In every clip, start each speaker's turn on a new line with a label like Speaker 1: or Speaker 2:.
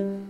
Speaker 1: Ooh,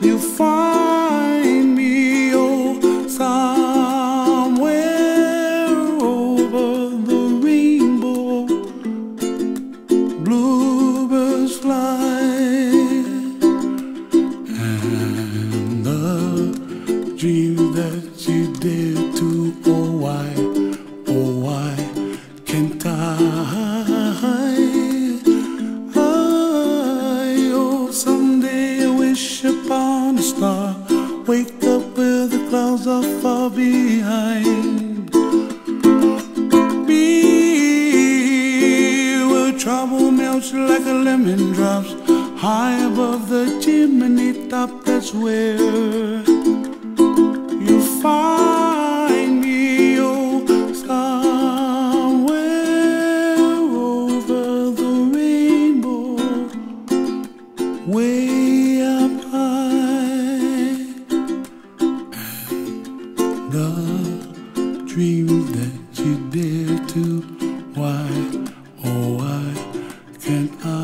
Speaker 1: you find me, oh, somewhere over the rainbow. Bluebirds fly, and the dreams that you dare to, oh, why, Wake up where the clouds are far behind. Me where trouble melts like a lemon drops. High above the chimney top, that's where you find me. Oh, somewhere over the rainbow way up dreams that you dare to. Why oh why can't I